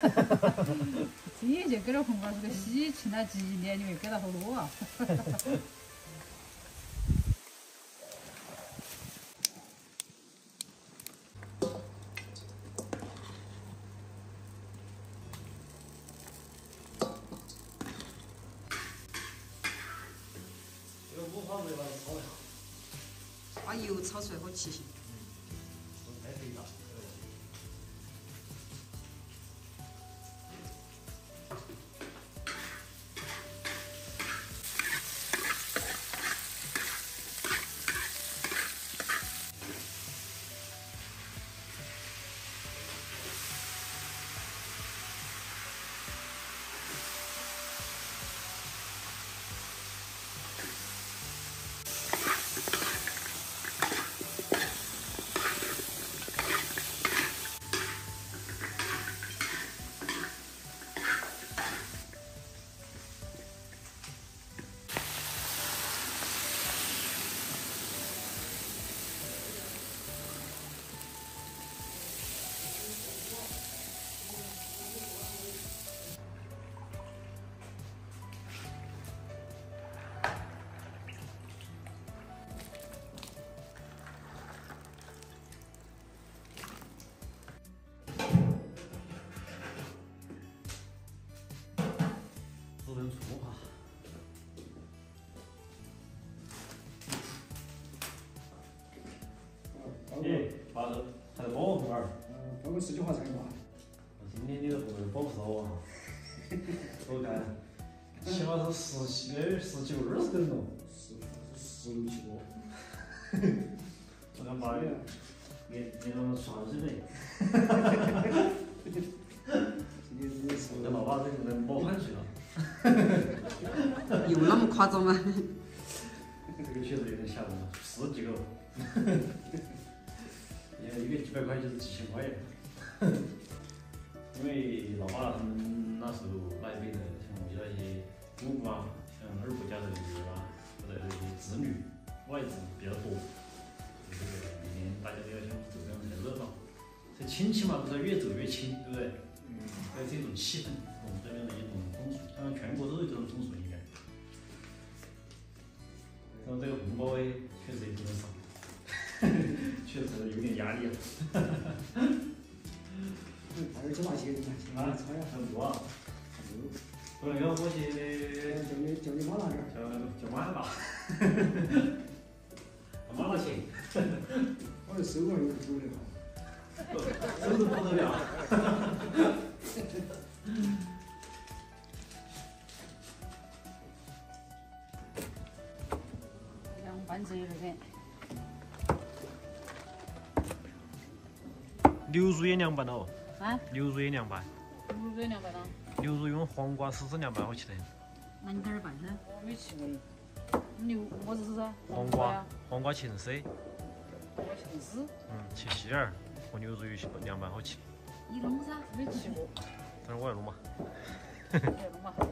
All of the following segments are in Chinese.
这也就给了红瓜子个喜庆啊，纪念，你没给他好多啊。把油炒出来好齐些。只嗯，包个四句话菜嘛。今天你都不能保不到啊！我看，起码是十几个、十几个、二十个人了。十十六七个。我看爸的，连连个刷水的。今天真的是。这老爸这个人冒汗水了。有那么夸张吗？这个确实有点吓人了，十几个。也一个几百块就是几千块呀。因为老爸他们那时候那一辈的，像我们那些姑姑啊，像二姑家的女儿啊，或者那些子女、外子比较多，这个每年大家都要相互走，这样才热闹。这亲戚嘛，不是越走越亲，对不对？嗯。还有这种气氛，我们这边的一种风俗，当然全国都有这种风俗应该。然后这个红包哎，确实也不能少，确实有点压力啊。还有叫哪些人啊？啊，差呀，差不多啊。不那个我去。叫你叫你妈那点。叫叫妈吧。妈拿钱。我这收入有不得了。收入不得了。凉拌这个点。牛肉也凉拌了哦。啊？牛肉也凉拌。牛肉也凉拌了。牛肉用黄瓜丝丝凉拌好吃的。那你在哪儿拌噻？我没吃过。牛么子丝噻？黄瓜，黄瓜切成丝。黄瓜切成丝。嗯，切细点儿，和牛肉一起凉拌好吃。你弄噻？没吃过。等会我来弄嘛。弄嘛。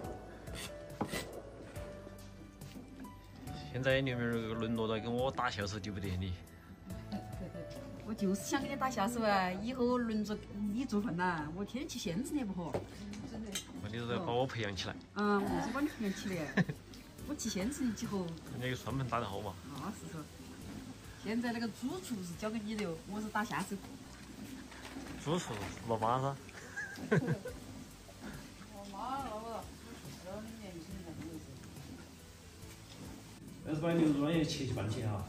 现在刘明儿沦落到跟我打下手丢不得你。我就是想给你打下手啊！以后轮着你做饭呐，我天天去限制你不可。问题是要把我培养起来。嗯，我是把你培养起来。我去限制你几盒。那个算盘打得好嘛？那是噻。现在那个主厨是交给你的哟，我是打下手。主厨老妈噻。我妈那个主厨年轻人那种要是把牛肉也切去半切哈。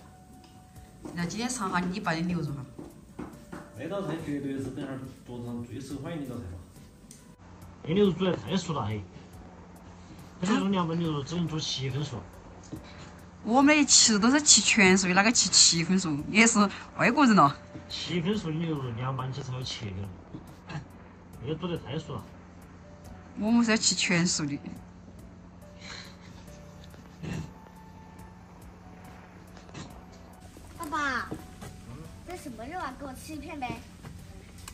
那今天尝下你拌的牛肉哈。那道菜绝对是等下桌子上最受欢迎的一道菜嘛。那牛肉煮得太熟了嘿，这种凉拌牛肉只能煮七分熟。我们其实都是吃全熟的，那个吃七分熟，也是外国人了。七分熟的牛肉凉拌起才好切的，那个煮得太熟了。我们是要吃全熟的。爸爸，这什么肉啊？给我吃一片呗。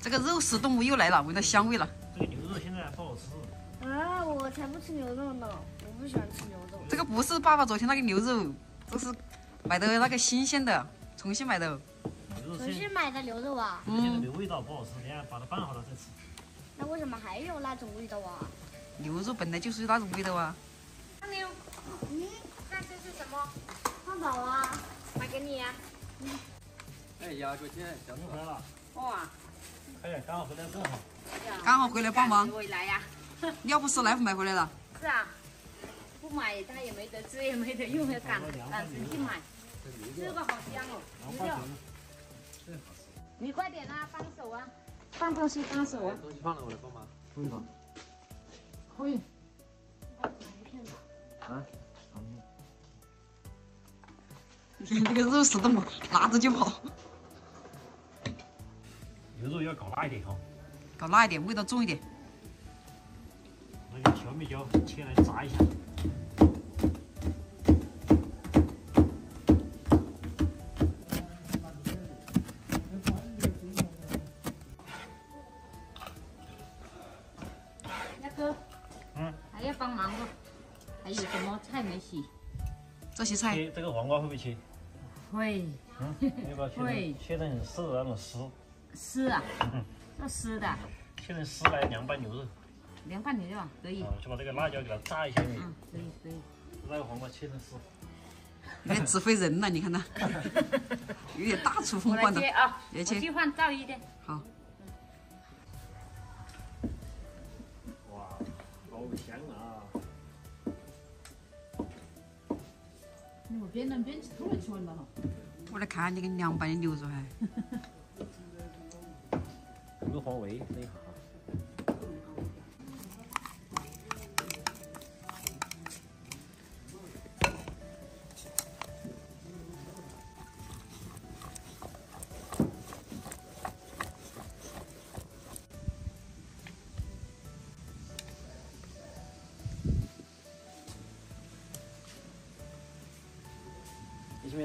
这个肉食动物又来了，闻到香味了。这个牛肉现在还不好吃。啊，我才不吃牛肉呢，我不喜欢吃牛肉。这个不是爸爸昨天那个牛肉，这是买的那个新鲜的，重新买的。重新买的牛肉啊？现在没味道不好吃，等下把它拌好了再吃。那为什么还有那种味道啊？牛肉本来就是有那种味道啊。那牛，嗯，那这是什么？汉堡啊，买给你呀、哎，鸭脚尖，小回来了，哇，快点，刚好回来正好。刚好回来帮忙。回来呀、你要不是来福买回来了，是啊，不买他也没得吃，也没得用，要赶赶时去买。这个好香哦，牛肉。你快点啊，帮手啊，放东西帮手啊。东西放了，我来帮忙。不用放可以。啊，那个肉丝冻拿着就跑，牛肉要搞辣一点哈，搞辣一点，味道重一点。那个调味椒切来炸一下。鸭哥，嗯，还要帮忙不？还有什么菜没洗？这些菜切这个黄瓜会不会切？会嗯，要不要切会成切成丝的那种丝？丝啊，做丝的，切成丝来凉拌牛肉。凉拌牛肉啊可以，啊，就把这个辣椒给它炸一下，嗯，可以可以。那个黄瓜切成丝。你看指挥人了，你看他，有点大厨风范的切。啊，别切我去换赵一点。好，我边弄边吃，特别喜欢的哈。我来看你个凉拌的牛肉还。有个黄味等一下。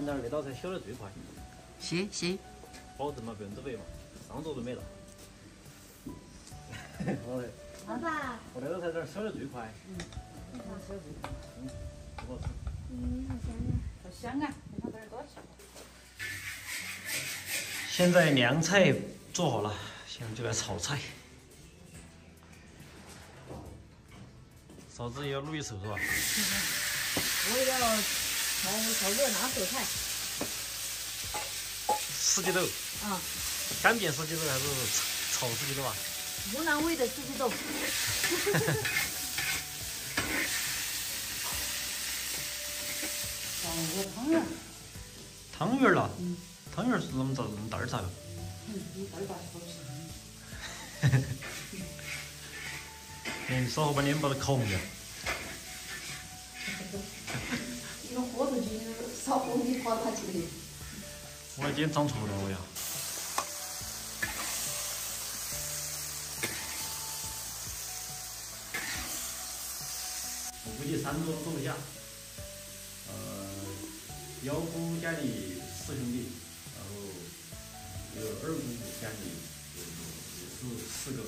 那儿那道菜修得最快，行行，保证嘛百分之百嘛，上桌都没了。好的，老板，我那道菜这儿修得最快。嗯，不好吃。嗯，好香啊。好香啊！你看这儿多香。现在凉菜做好了，现在就来炒菜。嫂子也要录一手是吧？我要炒炒热拿手菜四季豆，啊，干煸四季豆还是炒炒四季豆啊？湖南味的四季豆。炒个汤圆，汤圆儿啦，汤圆儿是怎么做？用袋儿炸的？嗯，你稍后把脸 把它烤红掉。我今天长出了我呀。我估计三桌坐不下。呃，幺姑家里四兄弟，然后有二姑家里有也是四个，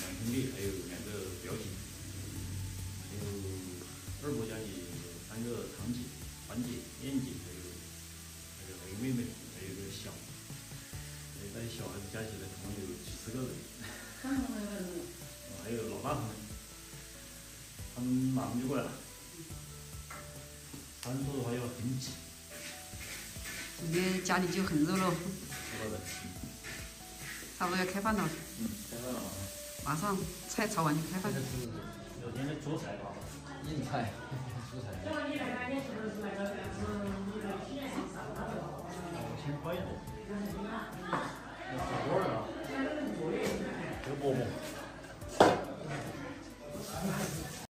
两兄弟还有两个那里就很热闹，差不多要开饭了。嗯，开饭了！马上菜炒完就开饭。这的主菜吧，硬菜，蔬菜。请问你那个，你是不是那个啥？你那几年上哪去了？的千块一。的。这个是。